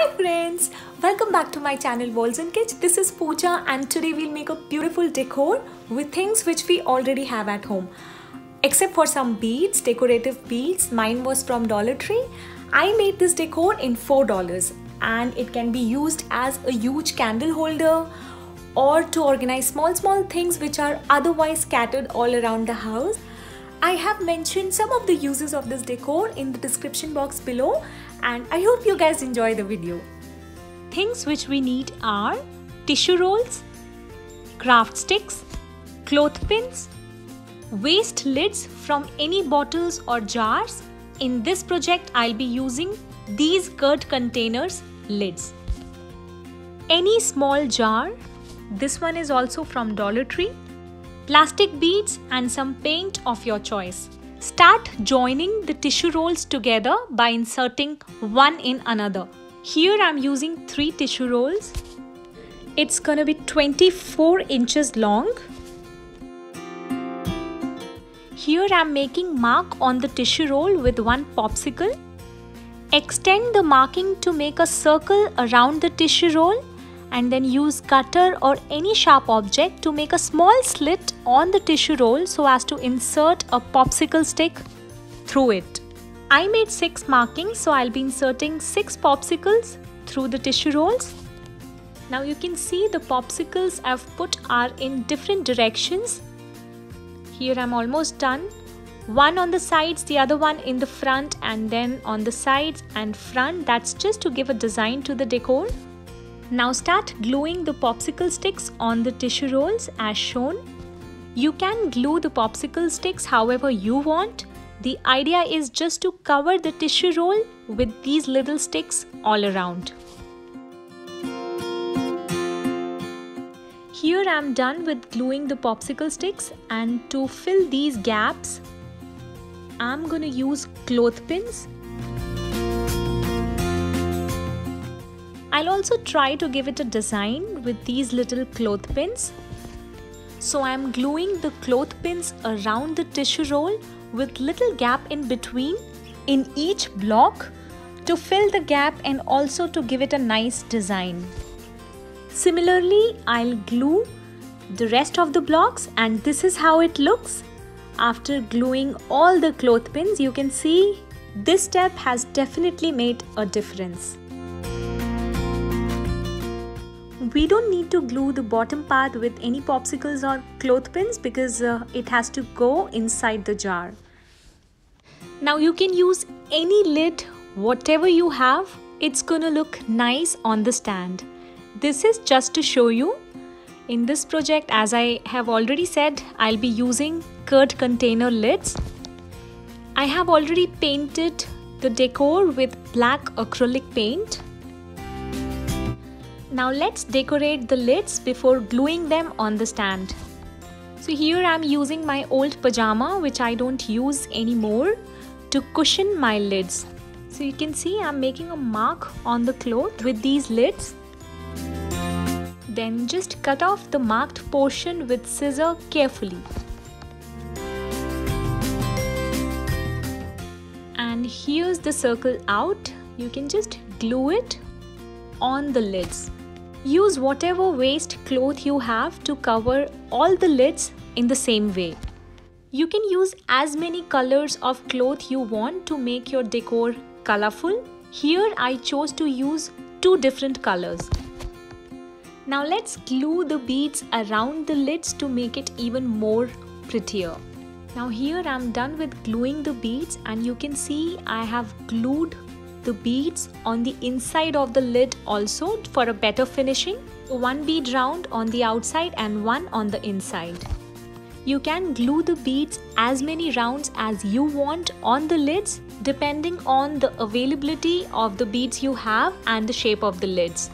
Hi friends! Welcome back to my channel Walz and Kitch. This is Pooja and today we'll make a beautiful decor with things which we already have at home. Except for some beads, decorative beads, mine was from Dollar Tree. I made this decor in $4 and it can be used as a huge candle holder or to organize small small things which are otherwise scattered all around the house. I have mentioned some of the uses of this decor in the description box below and I hope you guys enjoy the video. Things which we need are tissue rolls, craft sticks, clothespins, waste lids from any bottles or jars. In this project, I'll be using these curd containers lids. Any small jar, this one is also from Dollar Tree plastic beads and some paint of your choice. Start joining the tissue rolls together by inserting one in another. Here I'm using three tissue rolls. It's gonna be 24 inches long. Here I'm making mark on the tissue roll with one popsicle. Extend the marking to make a circle around the tissue roll and then use cutter or any sharp object to make a small slit on the tissue roll so as to insert a popsicle stick through it. I made 6 markings so I'll be inserting 6 popsicles through the tissue rolls. Now you can see the popsicles I've put are in different directions. Here I'm almost done. One on the sides, the other one in the front and then on the sides and front. That's just to give a design to the decor. Now start gluing the popsicle sticks on the tissue rolls as shown. You can glue the popsicle sticks however you want. The idea is just to cover the tissue roll with these little sticks all around. Here I am done with gluing the popsicle sticks and to fill these gaps, I'm going to use clothespins I'll also try to give it a design with these little clothespins. So I'm gluing the clothespins around the tissue roll with little gap in between in each block to fill the gap and also to give it a nice design. Similarly, I'll glue the rest of the blocks and this is how it looks. After gluing all the clothespins, you can see this step has definitely made a difference we don't need to glue the bottom part with any popsicles or clothespins because uh, it has to go inside the jar. Now you can use any lid, whatever you have, it's gonna look nice on the stand. This is just to show you. In this project, as I have already said, I'll be using curd container lids. I have already painted the decor with black acrylic paint now let's decorate the lids before gluing them on the stand. So here I'm using my old pajama which I don't use anymore to cushion my lids. So you can see I'm making a mark on the cloth with these lids. Then just cut off the marked portion with scissor carefully. And here's the circle out. You can just glue it on the lids. Use whatever waste cloth you have to cover all the lids in the same way. You can use as many colors of cloth you want to make your decor colorful. Here I chose to use two different colors. Now let's glue the beads around the lids to make it even more prettier. Now here I'm done with gluing the beads and you can see I have glued the beads on the inside of the lid also for a better finishing. One bead round on the outside and one on the inside. You can glue the beads as many rounds as you want on the lids depending on the availability of the beads you have and the shape of the lids.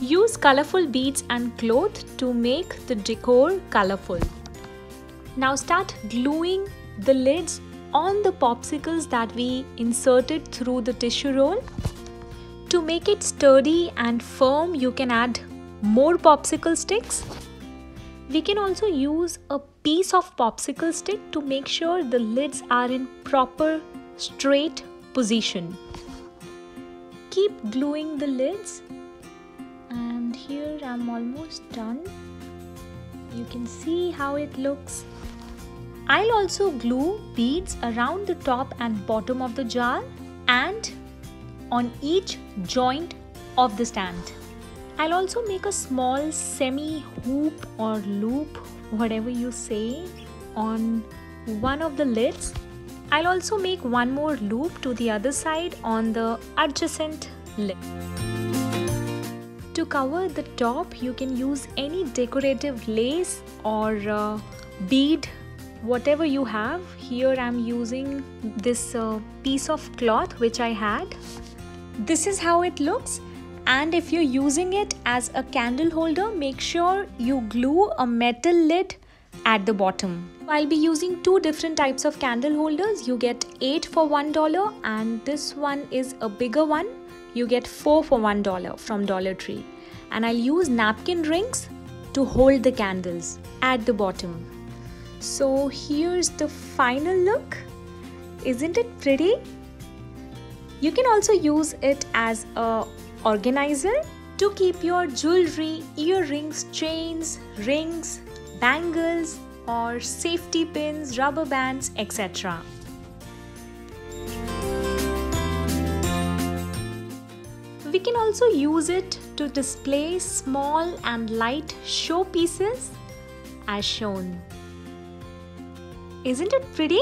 Use colorful beads and cloth to make the decor colorful. Now start gluing the lids on the popsicles that we inserted through the tissue roll. To make it sturdy and firm, you can add more popsicle sticks. We can also use a piece of popsicle stick to make sure the lids are in proper straight position. keep gluing the lids and here I'm almost done you can see how it looks I'll also glue beads around the top and bottom of the jar and on each joint of the stand. I'll also make a small semi hoop or loop, whatever you say, on one of the lids. I'll also make one more loop to the other side on the adjacent lid. To cover the top, you can use any decorative lace or uh, bead whatever you have here i'm using this uh, piece of cloth which i had. This is how it looks. And if you're using it as a candle holder make sure you glue a metal lid at the bottom. I'll be using two different types of candle holders. You get 8 for $1 and this one is a bigger one. You get 4 for $1 from dollar tree. And i'll use napkin rings to hold the candles at the bottom so here's the final look. Isn't it pretty? You can also use it as a organizer to keep your jewelry, earrings, chains, rings, bangles or safety pins, rubber bands, etc. We can also use it to display small and light showpieces as shown. Isn't it pretty?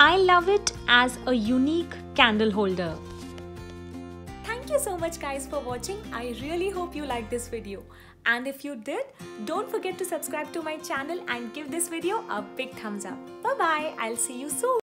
I love it as a unique candle holder. Thank you so much guys for watching. I really hope you liked this video. And if you did, don't forget to subscribe to my channel and give this video a big thumbs up. Bye bye. I'll see you soon.